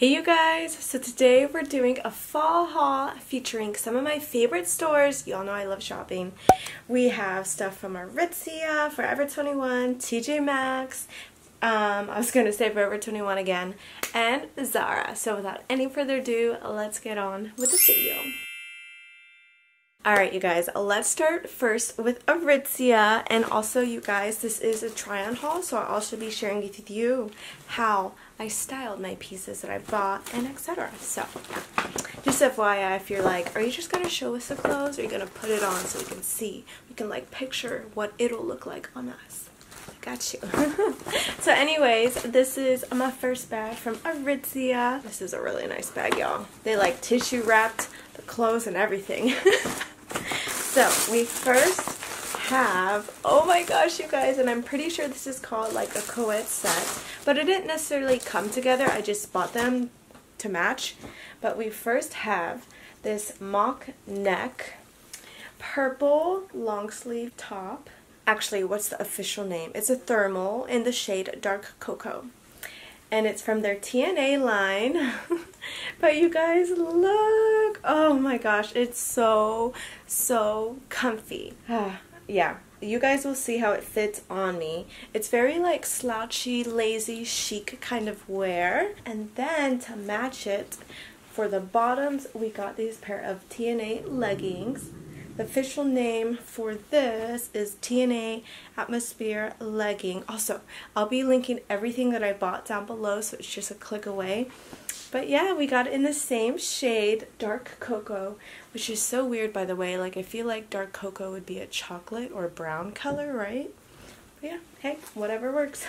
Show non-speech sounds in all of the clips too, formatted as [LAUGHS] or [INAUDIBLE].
Hey you guys, so today we're doing a fall haul featuring some of my favorite stores. Y'all know I love shopping. We have stuff from Aritzia, Forever 21, TJ Maxx, um, I was going to say Forever 21 again, and Zara. So without any further ado, let's get on with the video. Alright you guys, let's start first with Aritzia and also you guys, this is a try on haul so I'll also be sharing with you how I styled my pieces that I bought and etc. So, just FYI if you're like, are you just going to show us the clothes or are you going to put it on so we can see, we can like picture what it'll look like on us. Got you. [LAUGHS] so anyways, this is my first bag from Aritzia. This is a really nice bag y'all. They like tissue wrapped the clothes and everything. [LAUGHS] So we first have, oh my gosh you guys, and I'm pretty sure this is called like a co-ed set, but it didn't necessarily come together, I just bought them to match. But we first have this mock neck, purple long sleeve top. Actually, what's the official name? It's a thermal in the shade Dark Cocoa and it's from their TNA line. [LAUGHS] but you guys, look! Oh my gosh, it's so, so comfy. [SIGHS] Ah. Yeah, you guys will see how it fits on me. It's very like slouchy, lazy, chic kind of wear. And then to match it, for the bottoms, we got these pair of TNA leggings. The official name for this is TNA Atmosphere Legging. Also, I'll be linking everything that I bought down below, so it's just a click away. But yeah, we got in the same shade, Dark Cocoa, which is so weird, by the way. Like, I feel like Dark Cocoa would be a chocolate or brown color, right? But yeah, hey, whatever works.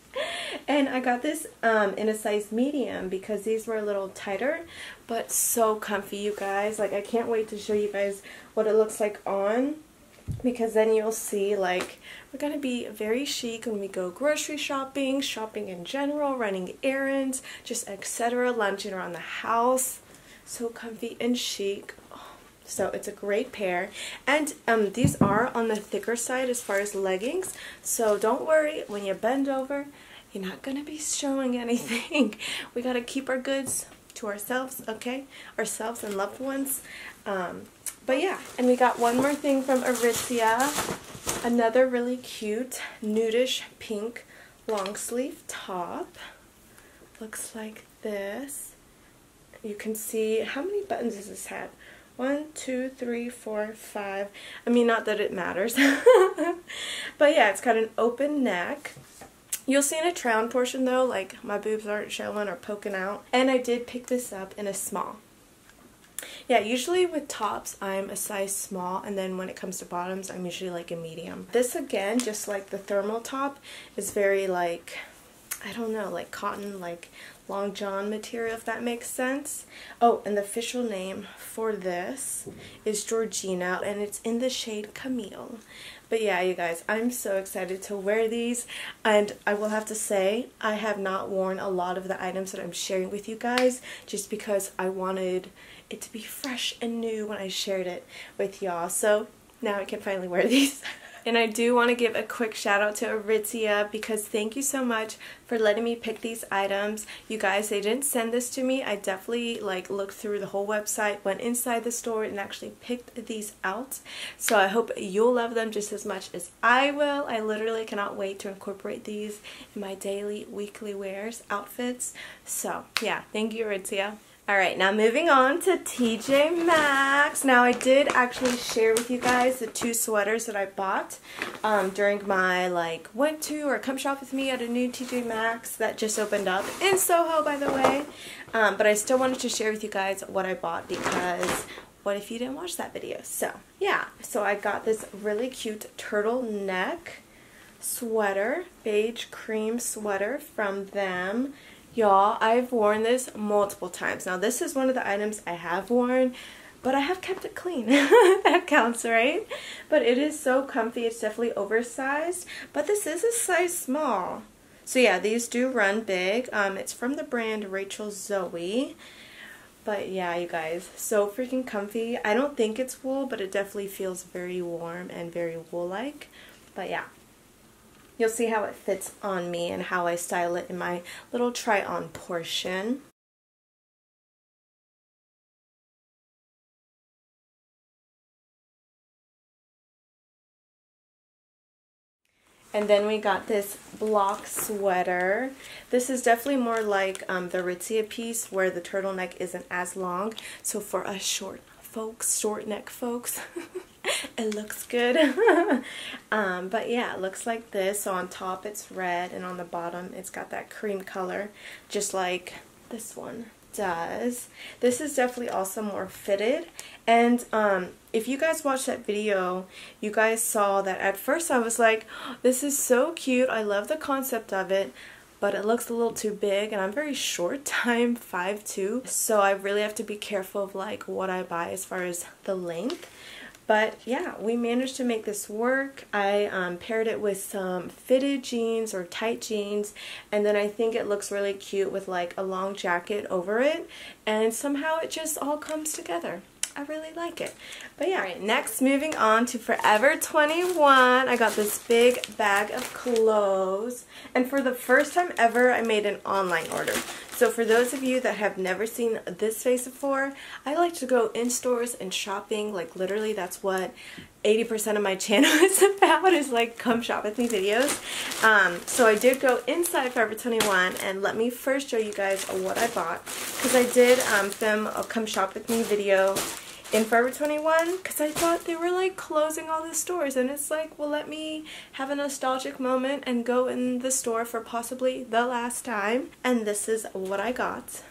[LAUGHS] and I got this um, in a size medium because these were a little tighter, but so comfy, you guys. Like, I can't wait to show you guys what it looks like on because then you'll see like we're going to be very chic when we go grocery shopping, shopping in general, running errands, just etc., lunching around the house. So comfy and chic. So it's a great pair. And um, these are on the thicker side as far as leggings. So don't worry, when you bend over, you're not going to be showing anything. [LAUGHS] we got to keep our goods to ourselves, okay? Ourselves and loved ones. Um, but yeah, and we got one more thing from Aritzia. Another really cute nudish pink long sleeve top. Looks like this. You can see, how many buttons does this have? One, two, three, four, five. I mean, not that it matters. [LAUGHS] but yeah, it's got an open neck. You'll see in a on portion though, like my boobs aren't showing or poking out. And I did pick this up in a small. Yeah, usually with tops, I'm a size small, and then when it comes to bottoms, I'm usually like a medium. This again, just like the thermal top, is very like, I don't know, like cotton, like long john material, if that makes sense. Oh, and the official name for this is Georgina, and it's in the shade Camille. But yeah, you guys, I'm so excited to wear these, and I will have to say, I have not worn a lot of the items that I'm sharing with you guys, just because I wanted it to be fresh and new when I shared it with y'all. So now I can finally wear [LAUGHS] these. And I do want to give a quick shout out to Aritzia because thank you so much for letting me pick these items. You guys, they didn't send this to me. I definitely like looked through the whole website, went inside the store and actually picked these out. So I hope you'll love them just as much as I will. I literally cannot wait to incorporate these in my daily, weekly wears, outfits. So yeah, thank you Aritzia. Alright, now moving on to TJ Maxx. Now I did actually share with you guys the two sweaters that I bought um, during my like went to or come shop with me at a new TJ Maxx that just opened up in Soho by the way. Um, but I still wanted to share with you guys what I bought because what if you didn't watch that video? So yeah, so I got this really cute turtleneck sweater, beige cream sweater from them. Y'all, I've worn this multiple times. Now, this is one of the items I have worn, but I have kept it clean. [LAUGHS] that counts, right? But it is so comfy. It's definitely oversized, but this is a size small. So yeah, these do run big. Um, it's from the brand Rachel Zoe. But yeah, you guys, so freaking comfy. I don't think it's wool, but it definitely feels very warm and very wool-like. But yeah, You'll see how it fits on me and how I style it in my little try-on portion. And then we got this block sweater. This is definitely more like um, the Aritzia piece where the turtleneck isn't as long. So for us short folks, short neck folks, [LAUGHS] [LAUGHS] it looks good. [LAUGHS] um, but yeah, it looks like this. So on top it's red and on the bottom it's got that cream color just like this one does. This is definitely also more fitted. And um, if you guys watched that video, you guys saw that at first I was like, [GASPS] this is so cute. I love the concept of it. But it looks a little too big and I'm very short. [LAUGHS] I'm 5'2". So I really have to be careful of like what I buy as far as the length. But yeah, we managed to make this work. I um, paired it with some fitted jeans or tight jeans and then I think it looks really cute with like a long jacket over it and somehow it just all comes together. I really like it. But yeah, right, next moving on to Forever 21. I got this big bag of clothes. And for the first time ever, I made an online order. So for those of you that have never seen this face before, I like to go in stores and shopping. Like literally that's what 80% of my [LAUGHS] channel is about is like come shop with me videos. Um, so I did go inside Forever 21 and let me first show you guys what I bought. Because I did um, film a come shop with me video in Forever 21 because I thought they were like closing all the stores and it's like well let me have a nostalgic moment and go in the store for possibly the last time. And this is what I got.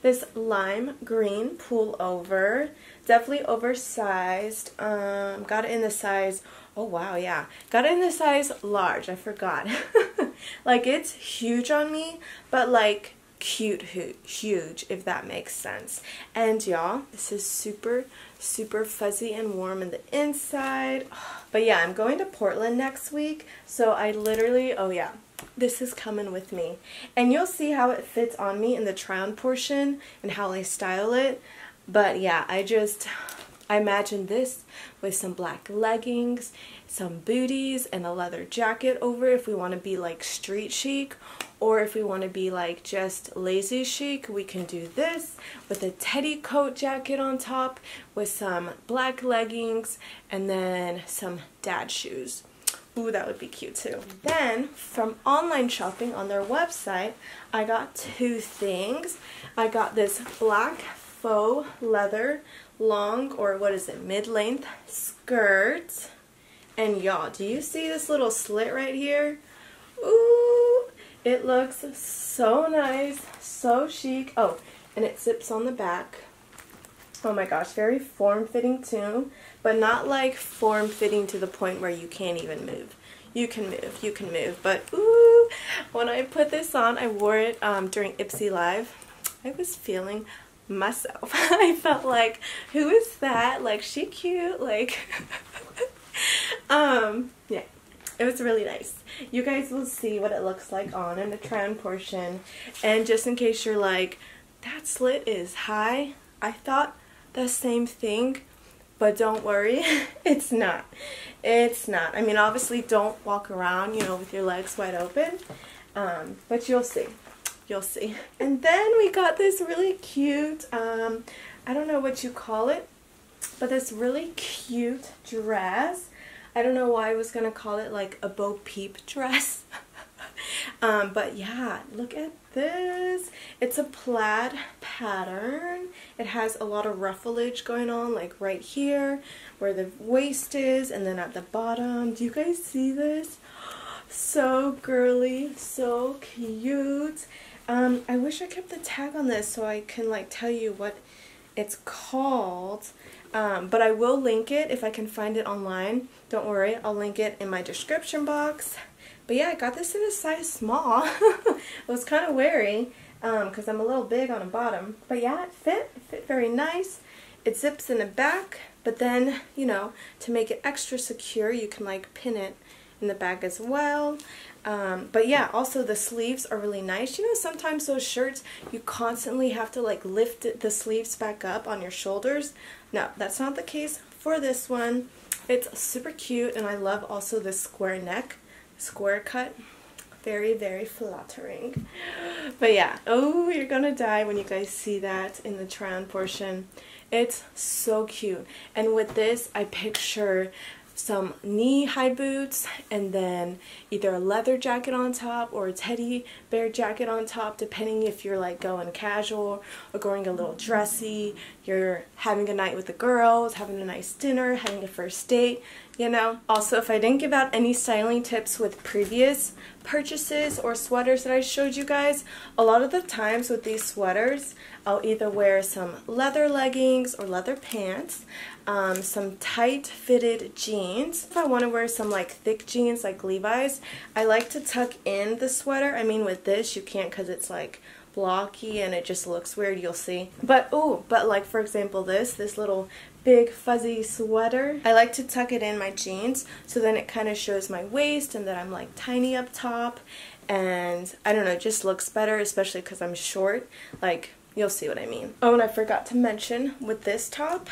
This lime green pullover definitely oversized um, got it in the size oh wow yeah got it in the size large I forgot. [LAUGHS] Like it's huge on me but like cute huge if that makes sense. And y'all this is super super fuzzy and warm in the inside. [SIGHS] But yeah I'm going to Portland next week so I literally oh yeah this is coming with me. And you'll see how it fits on me in the try on portion and how I style it. But yeah I just I imagine this with some black leggings, some booties, and a leather jacket over if we want to be like street chic or if we want to be like just lazy chic, we can do this with a teddy coat jacket on top with some black leggings and then some dad shoes. Ooh, that would be cute too. Then, from online shopping on their website, I got two things. I got this black faux leather long or what is it mid-length skirt. And y'all do you see this little slit right here? Ooh it looks so nice so chic. Oh and it zips on the back. Oh my gosh very form-fitting too but not like form-fitting to the point where you can't even move. You can move you can move but ooh when I put this on I wore it um, during Ipsy Live. I was feeling myself. [LAUGHS] I felt like, who is that? Like, she cute. Like, [LAUGHS] um, yeah. It was really nice. You guys will see what it looks like on in the try-on portion. And just in case you're like, that slit is high, I thought the same thing. But don't worry, [LAUGHS] it's not. It's not. I mean, obviously don't walk around, you know, with your legs wide open. Um, but you'll see you'll see. And then we got this really cute, um, I don't know what you call it, but this really cute dress. I don't know why I was going to call it like a Bo Peep dress. [LAUGHS] um, but yeah, look at this. It's a plaid pattern. It has a lot of ruffleage going on like right here where the waist is and then at the bottom. Do you guys see this? So girly, so cute. Um, I wish I kept the tag on this so I can like tell you what it's called. Um, but I will link it if I can find it online. Don't worry, I'll link it in my description box. But yeah, I got this in a size small. [LAUGHS] I was kind of wary because um, I'm a little big on the bottom. But yeah, it fit. It fit very nice. It zips in the back, but then, you know, to make it extra secure, you can like pin it in the back as well. Um, but yeah, also the sleeves are really nice. You know, sometimes those shirts, you constantly have to like lift the sleeves back up on your shoulders. No, that's not the case for this one. It's super cute and I love also the square neck, square cut. Very, very flattering. But yeah, oh, you're gonna die when you guys see that in the try on portion. It's so cute. And with this, I picture some knee-high boots and then either a leather jacket on top or a teddy bear jacket on top depending if you're like going casual or going a little dressy. You're having a night with the girls having a nice dinner having a first date you know also if I didn't give out any styling tips with previous purchases or sweaters that I showed you guys a lot of the times with these sweaters I'll either wear some leather leggings or leather pants um, some tight fitted jeans. If I want to wear some like thick jeans like Levi's, I like to tuck in the sweater. I mean with this you can't because it's like blocky and it just looks weird you'll see but oh but like for example this this little big fuzzy sweater I like to tuck it in my jeans so then it kind of shows my waist and that I'm like tiny up top and I don't know it just looks better especially because I'm short like you'll see what I mean oh and I forgot to mention with this top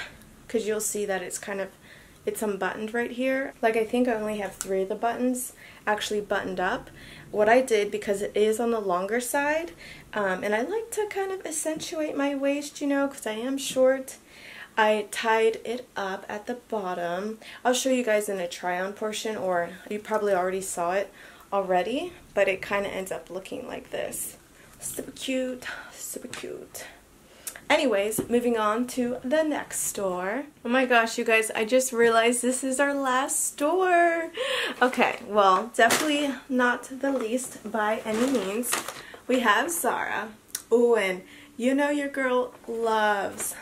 because you'll see that it's kind of it's unbuttoned right here. Like I think I only have three of the buttons actually buttoned up. What I did, because it is on the longer side, um, and I like to kind of accentuate my waist, you know, because I am short, I tied it up at the bottom. I'll show you guys in a try-on portion, or you probably already saw it already, but it kind of ends up looking like this. Super cute, super cute. Anyways, moving on to the next store. Oh my gosh, you guys, I just realized this is our last store. Okay, well, definitely not the least by any means. We have Zara. Oh, and you know your girl loves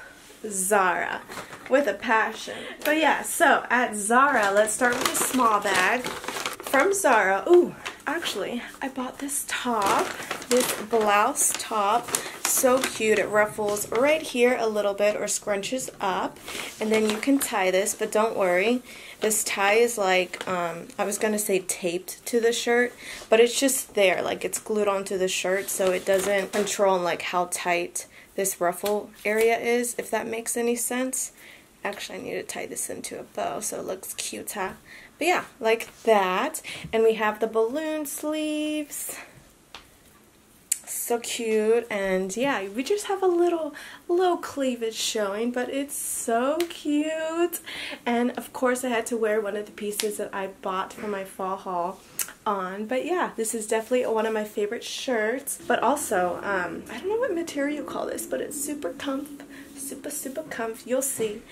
Zara with a passion. But yeah, so at Zara, let's start with a small bag from Zara. Ooh, actually, I bought this top, this blouse top. So cute. It ruffles right here a little bit or scrunches up. And then you can tie this, but don't worry. This tie is like, um, I was going to say taped to the shirt, but it's just there. Like it's glued onto the shirt so it doesn't control like how tight this ruffle area is, if that makes any sense. Actually, I need to tie this into a bow so it looks cute, huh? But yeah, like that. And we have the balloon sleeves. So cute. And yeah, we just have a little, little cleavage showing, but it's so cute. And of course, I had to wear one of the pieces that I bought for my fall haul on. But yeah, this is definitely one of my favorite shirts. But also, um, I don't know what material you call this, but it's super comf, super, super comf. You'll see.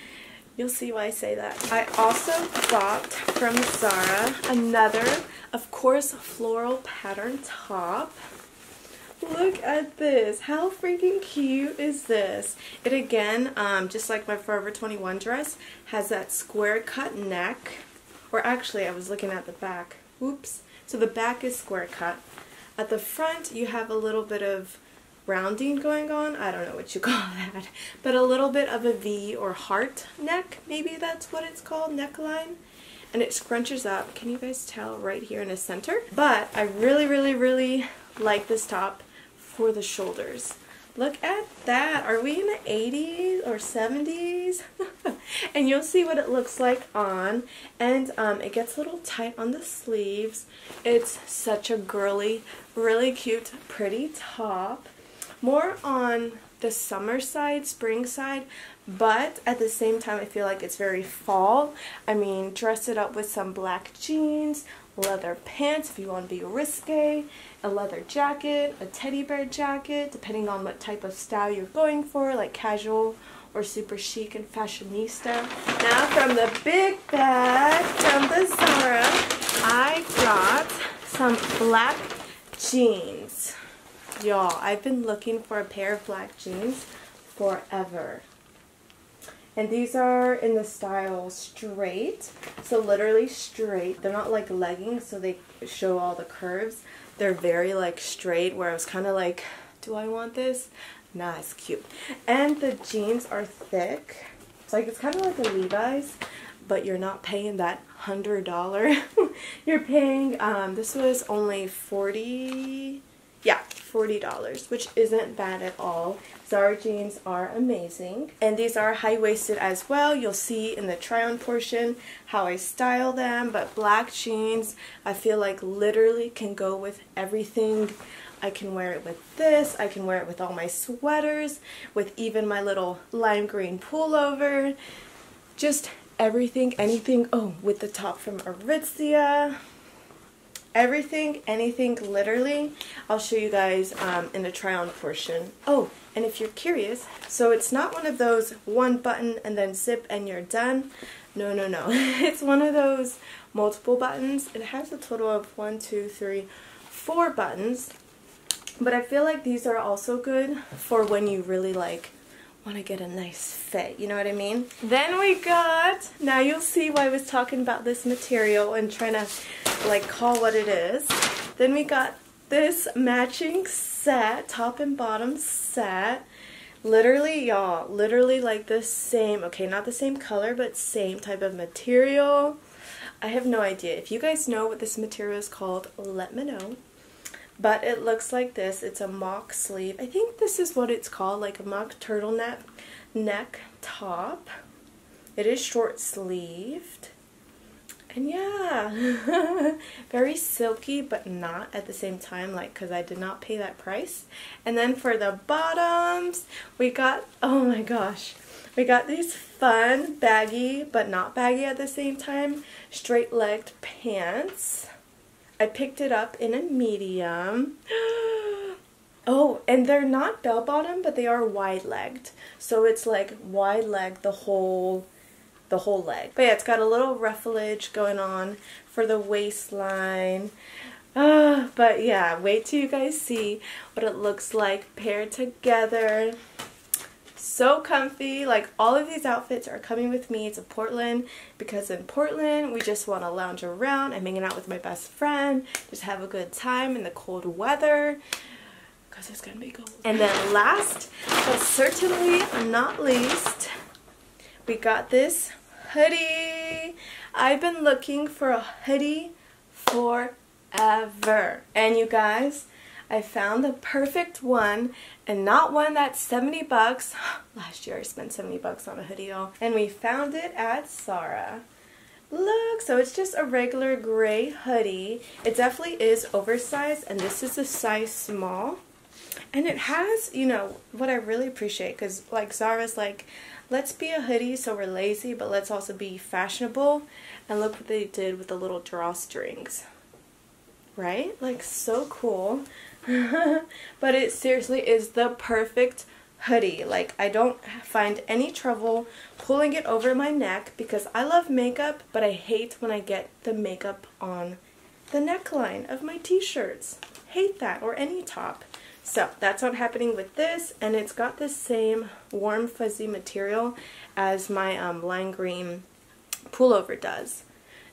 You'll see why I say that. I also bought from Zara another, of course, floral pattern top. Look at this. How freaking cute is this? It again, um, just like my Forever 21 dress, has that square cut neck. Or actually, I was looking at the back. Oops. So the back is square cut. At the front, you have a little bit of rounding going on. I don't know what you [LAUGHS] call that. But a little bit of a V or heart neck, maybe that's what it's called, neckline. And it scrunches up. Can you guys tell right here in the center? But I really, really, really like this top for the shoulders. Look at that. Are we in the 80s or 70s? [LAUGHS] and you'll see what it looks like on. And um, it gets a little tight on the sleeves. It's such a girly, really cute, pretty top more on the summer side, spring side, but at the same time I feel like it's very fall. I mean, dress it up with some black jeans, leather pants if you want to be risque, a leather jacket, a teddy bear jacket, depending on what type of style you're going for, like casual or super chic and fashionista. Now from the big bag from the Zara, I got some black jeans. Y'all, I've been looking for a pair of black jeans forever. And these are in the style straight. So literally straight. They're not like leggings so they show all the curves. They're very like straight where I was kind of like, do I want this? Nah, it's cute. And the jeans are thick. It's like it's kind of like a Levi's, but you're not paying that hundred dollar. [LAUGHS] you're paying. Um, this was only forty. Yeah, $40, which isn't bad at all. Zara jeans are amazing. And these are high-waisted as well. You'll see in the try-on portion how I style them, but black jeans I feel like literally can go with everything. I can wear it with this, I can wear it with all my sweaters, with even my little lime green pullover. Just everything, anything, oh, with the top from Aritzia. Everything, anything, literally. I'll show you guys um, in the try-on portion. Oh, and if you're curious, so it's not one of those one button and then zip and you're done. No, no, no. [LAUGHS] it's one of those multiple buttons. It has a total of one, two, three, four buttons. But I feel like these are also good for when you really like want to get a nice fit, you know what I mean? Then we got, now you'll see why I was talking about this material and trying to like call what it is. Then we got this matching set, top and bottom set. Literally, y'all, literally like the same, okay, not the same color, but same type of material. I have no idea. If you guys know what this material is called, let me know. But it looks like this. It's a mock sleeve. I think this is what it's called, like a mock turtleneck neck top. It is short sleeved. And yeah, [LAUGHS] very silky, but not at the same time, like, because I did not pay that price. And then for the bottoms, we got, oh my gosh, we got these fun, baggy, but not baggy at the same time, straight-legged pants. I picked it up in a medium. [GASPS] Oh, and they're not bell bottom, but they are wide legged. So it's like wide leg the whole the whole leg. But yeah, it's got a little ruffleage going on for the waistline. Uh, but yeah, wait till you guys see what it looks like paired together so comfy. Like all of these outfits are coming with me to Portland because in Portland we just want to lounge around. I'm hanging out with my best friend, just have a good time in the cold weather because it's gonna be cold. And then last but certainly not least, we got this hoodie. I've been looking for a hoodie forever. And you guys, I found the perfect one and not one that's 70 bucks. [SIGHS] Last year I spent 70 bucks on a hoodie all. And we found it at Zara. Look, so it's just a regular gray hoodie. It definitely is oversized and this is a size small. And it has, you know, what I really appreciate because like Zara's like, let's be a hoodie so we're lazy but let's also be fashionable. And look what they did with the little drawstrings. Right? Like so cool. [LAUGHS] but it seriously is the perfect hoodie. Like, I don't find any trouble pulling it over my neck because I love makeup, but I hate when I get the makeup on the neckline of my t-shirts. Hate that, or any top. So, that's what's happening with this, and it's got the same warm fuzzy material as my um, lime green pullover does.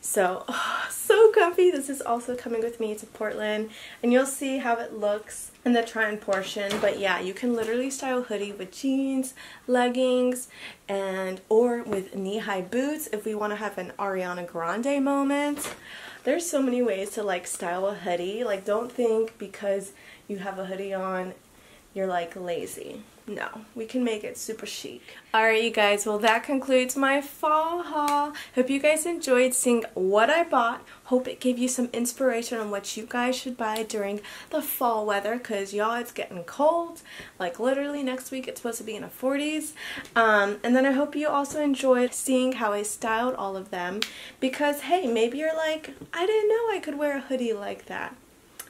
So, oh, [SIGHS] so comfy. This is also coming with me to Portland. And you'll see how it looks in the try-on portion. But yeah, you can literally style hoodie with jeans, leggings, and or with knee-high boots if we want to have an Ariana Grande moment. There's so many ways to like style a hoodie. Like don't think because you have a hoodie on, you're like lazy. No, we can make it super chic. Alright you guys, well that concludes my fall haul. Hope you guys enjoyed seeing what I bought. Hope it gave you some inspiration on what you guys should buy during the fall weather because y'all it's getting cold. Like literally next week it's supposed to be in the 40s. Um, and then I hope you also enjoyed seeing how I styled all of them because hey, maybe you're like, I didn't know I could wear a hoodie like that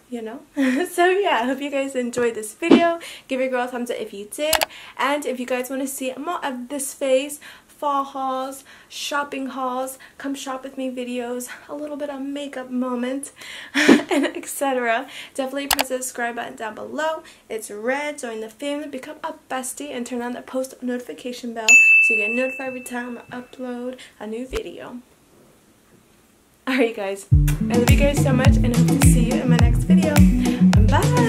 you know? [LAUGHS] So yeah i hope you guys enjoyed this video. Give your girl a thumbs up if you did. And if you guys want to see more of this phase fall hauls shopping hauls come shop with me videos a little bit of makeup moment [LAUGHS] and etc definitely press the subscribe button down below. It's red join the family become a bestie and turn on the post notification bell so you get notified every time i upload a new video Alright guys, I love you guys so much and I hope to see you in my next video. Bye!